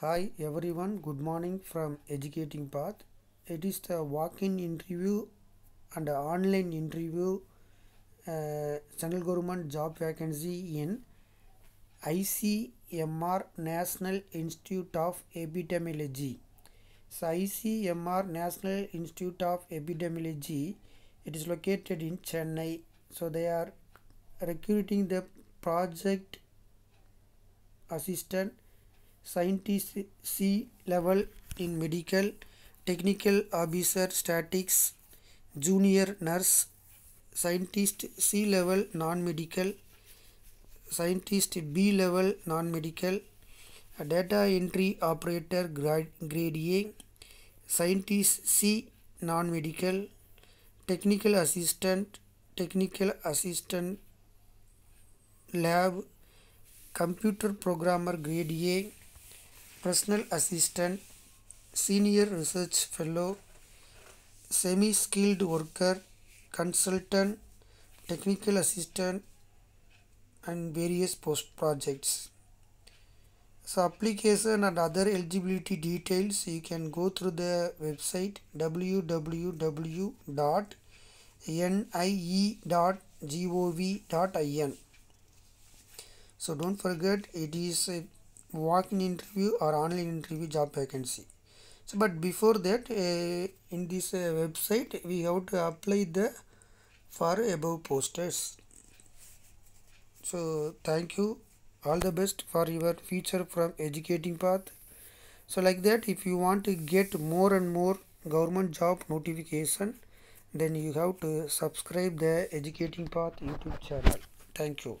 Hi everyone, good morning from Educating Path. It is the walk-in interview and online interview uh, central government job vacancy in ICMR National Institute of Epidemiology. So ICMR National Institute of Epidemiology, it is located in Chennai. So they are recruiting the project assistant scientist C level in medical, technical officer statics, junior nurse, scientist C level non medical, scientist B level non medical, data entry operator grade, grade A, scientist C non medical, technical assistant, technical assistant lab, computer programmer grade A, personal assistant, senior research fellow, semi skilled worker, consultant, technical assistant, and various post projects. So, application and other eligibility details you can go through the website www.nie.gov.in. So, don't forget it is a walk-in interview or online interview job vacancy. So, but before that, uh, in this uh, website, we have to apply the for above posters. So, thank you. All the best for your future from educating path. So, like that, if you want to get more and more government job notification, then you have to subscribe the educating path YouTube channel. Thank you.